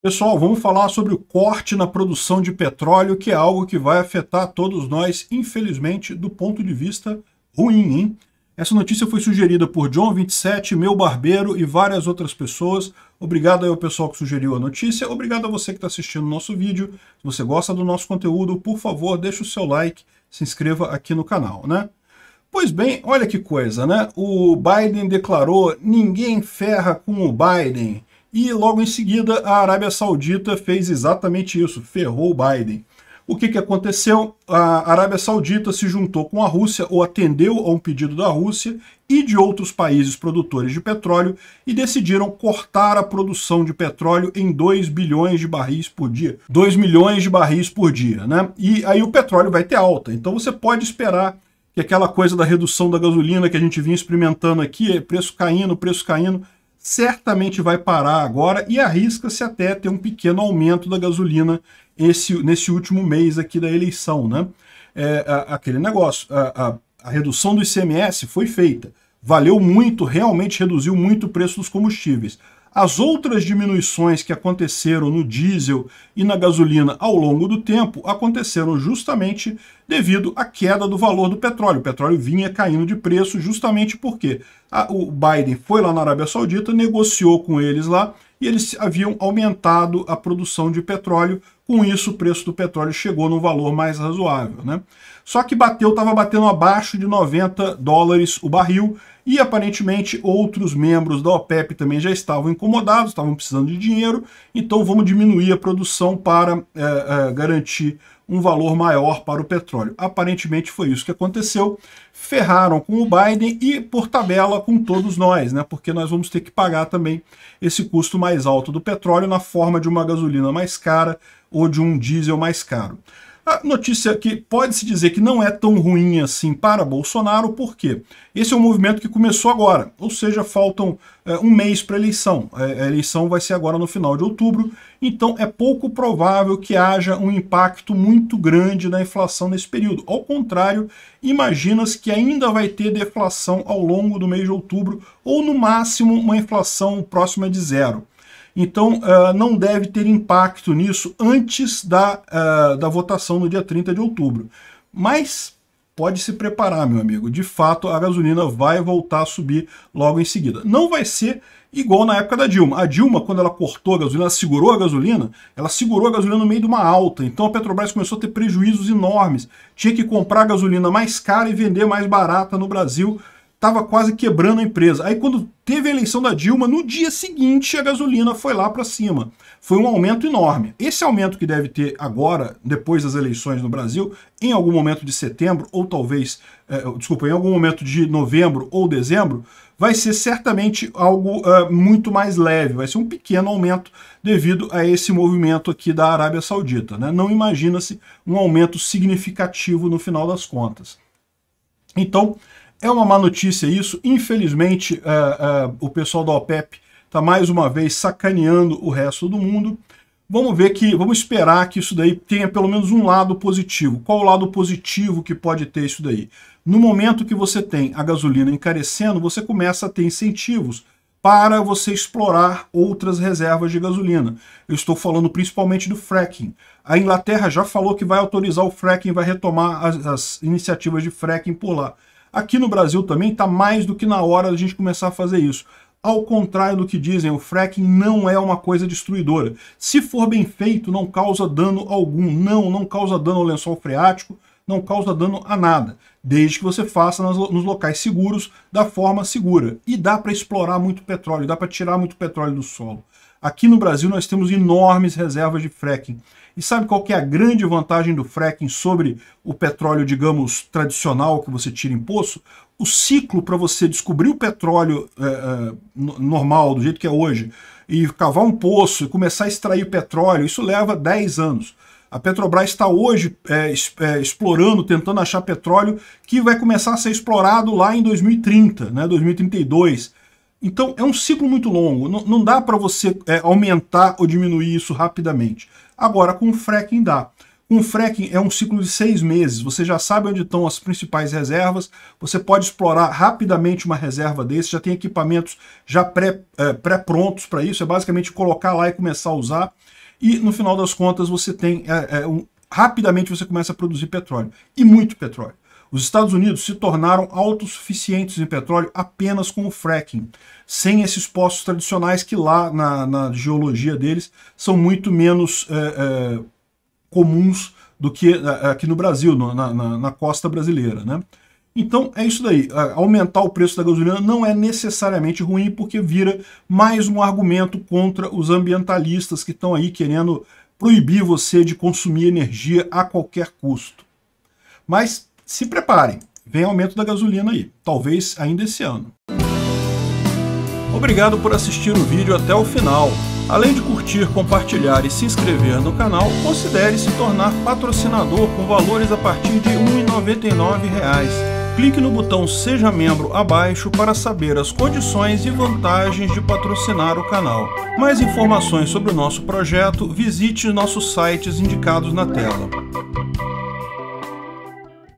Pessoal, vamos falar sobre o corte na produção de petróleo, que é algo que vai afetar todos nós, infelizmente, do ponto de vista ruim, hein? Essa notícia foi sugerida por John27, meu barbeiro e várias outras pessoas. Obrigado ao pessoal que sugeriu a notícia. Obrigado a você que está assistindo o nosso vídeo. Se você gosta do nosso conteúdo, por favor, deixe o seu like, se inscreva aqui no canal, né? Pois bem, olha que coisa, né? O Biden declarou ninguém ferra com o Biden. E logo em seguida a Arábia Saudita fez exatamente isso, ferrou o Biden. O que, que aconteceu? A Arábia Saudita se juntou com a Rússia, ou atendeu a um pedido da Rússia e de outros países produtores de petróleo, e decidiram cortar a produção de petróleo em 2 bilhões de barris por dia. 2 milhões de barris por dia, né? E aí o petróleo vai ter alta. Então você pode esperar que aquela coisa da redução da gasolina que a gente vinha experimentando aqui, preço caindo, preço caindo, certamente vai parar agora e arrisca-se até ter um pequeno aumento da gasolina esse, nesse último mês aqui da eleição. Né? É, a, aquele negócio, a, a, a redução do ICMS foi feita, valeu muito, realmente reduziu muito o preço dos combustíveis. As outras diminuições que aconteceram no diesel e na gasolina ao longo do tempo aconteceram justamente devido à queda do valor do petróleo. O petróleo vinha caindo de preço justamente porque a, o Biden foi lá na Arábia Saudita, negociou com eles lá e eles haviam aumentado a produção de petróleo. Com isso, o preço do petróleo chegou num valor mais razoável. Né? Só que bateu, estava batendo abaixo de 90 dólares o barril e aparentemente outros membros da OPEP também já estavam incomodados, estavam precisando de dinheiro, então vamos diminuir a produção para é, é, garantir um valor maior para o petróleo. Aparentemente foi isso que aconteceu. Ferraram com o Biden e, por tabela, com todos nós, né? Porque nós vamos ter que pagar também esse custo mais alto do petróleo na forma de uma gasolina mais cara ou de um diesel mais caro. A notícia que pode-se dizer que não é tão ruim assim para Bolsonaro, por quê? Esse é um movimento que começou agora, ou seja, faltam é, um mês para a eleição. A eleição vai ser agora no final de outubro, então é pouco provável que haja um impacto muito grande na inflação nesse período. Ao contrário, imagina-se que ainda vai ter deflação ao longo do mês de outubro, ou no máximo uma inflação próxima de zero. Então, uh, não deve ter impacto nisso antes da, uh, da votação no dia 30 de outubro. Mas pode se preparar, meu amigo. De fato, a gasolina vai voltar a subir logo em seguida. Não vai ser igual na época da Dilma. A Dilma, quando ela cortou a gasolina, ela segurou a gasolina, ela segurou a gasolina no meio de uma alta. Então a Petrobras começou a ter prejuízos enormes. Tinha que comprar gasolina mais cara e vender mais barata no Brasil estava quase quebrando a empresa. Aí quando teve a eleição da Dilma, no dia seguinte a gasolina foi lá para cima. Foi um aumento enorme. Esse aumento que deve ter agora, depois das eleições no Brasil, em algum momento de setembro, ou talvez, é, desculpa, em algum momento de novembro ou dezembro, vai ser certamente algo uh, muito mais leve, vai ser um pequeno aumento devido a esse movimento aqui da Arábia Saudita. Né? Não imagina-se um aumento significativo no final das contas. Então, é uma má notícia isso. Infelizmente, uh, uh, o pessoal da OPEP está mais uma vez sacaneando o resto do mundo. Vamos ver que, vamos esperar que isso daí tenha pelo menos um lado positivo. Qual o lado positivo que pode ter isso daí? No momento que você tem a gasolina encarecendo, você começa a ter incentivos para você explorar outras reservas de gasolina. Eu estou falando principalmente do fracking. A Inglaterra já falou que vai autorizar o fracking, vai retomar as, as iniciativas de fracking por lá. Aqui no Brasil também está mais do que na hora da gente começar a fazer isso. Ao contrário do que dizem, o fracking não é uma coisa destruidora. Se for bem feito, não causa dano algum. Não, não causa dano ao lençol freático, não causa dano a nada. Desde que você faça nos locais seguros, da forma segura. E dá para explorar muito petróleo, dá para tirar muito petróleo do solo. Aqui no Brasil nós temos enormes reservas de fracking. E sabe qual que é a grande vantagem do fracking sobre o petróleo, digamos, tradicional que você tira em poço? O ciclo para você descobrir o petróleo é, é, normal, do jeito que é hoje, e cavar um poço e começar a extrair petróleo, isso leva 10 anos. A Petrobras está hoje é, explorando, tentando achar petróleo que vai começar a ser explorado lá em 2030, né, 2032. Então é um ciclo muito longo, não, não dá para você é, aumentar ou diminuir isso rapidamente. Agora com o fracking dá. Com fracking é um ciclo de seis meses, você já sabe onde estão as principais reservas, você pode explorar rapidamente uma reserva desse, já tem equipamentos já é, pré-prontos pré para isso, é basicamente colocar lá e começar a usar, e no final das contas você tem, é, é, um, rapidamente você começa a produzir petróleo, e muito petróleo. Os Estados Unidos se tornaram autossuficientes em petróleo apenas com o fracking, sem esses poços tradicionais que lá na, na geologia deles são muito menos é, é, comuns do que é, aqui no Brasil, na, na, na, costa brasileira. Né? Então é isso daí. Aumentar o preço da gasolina não é necessariamente ruim, porque vira mais um argumento contra os ambientalistas que estão aí querendo proibir você de consumir energia a qualquer custo. Mas se preparem, vem aumento da gasolina aí, talvez ainda esse ano. Obrigado por assistir o vídeo até o final. Além de curtir, compartilhar e se inscrever no canal, considere se tornar patrocinador com valores a partir de R$ 1,99 clique no botão Seja Membro abaixo para saber as condições e vantagens de patrocinar o canal. Mais informações sobre o nosso projeto, visite nossos sites indicados na tela.